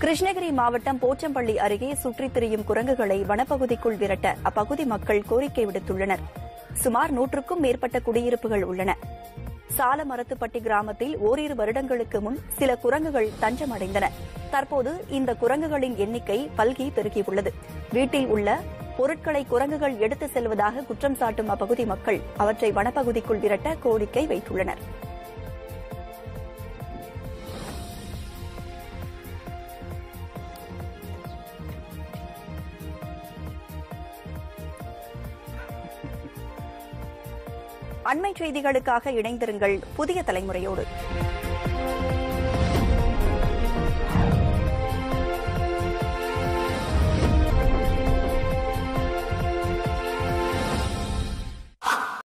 கிருஷ்ணகிரி மாவட்டம் போச்சம்பள்ளி அருகே சுற்றித் திரியும் குரங்குகளை வனப்பகுதிக்குள் விரட்ட அப்பகுதி மக்கள் கோரிக்கை விடுத்துள்ளனர். சுமார் நூற்றுக்கும் மேற்பட்ட குடியிருப்புகள் உள்ளன. சாலமரத்துப்பட்டி கிராமத்தில் ஓரிரு வருடங்களுக்கு முன் சில குரங்குகள் தஞ்சமடைந்தன. தற்போது இந்த குரங்குகளின் எண்ணிக்கை பல்கி பெருகியுள்ளது. வீட்டில் உள்ள பொருட்களை குரங்குகள் எடுத்து செல்வதாக குற்றம் சாட்டும் அப்பகுதி மக்கள் அவற்றை வனப்பகுதிக்குள் விரட்ட கோரிக்கை வைத்துள்ளனா் அண்மை செய்திகளுக்காக இணைந்திருங்கள் புதிய தலைமுறையோடு.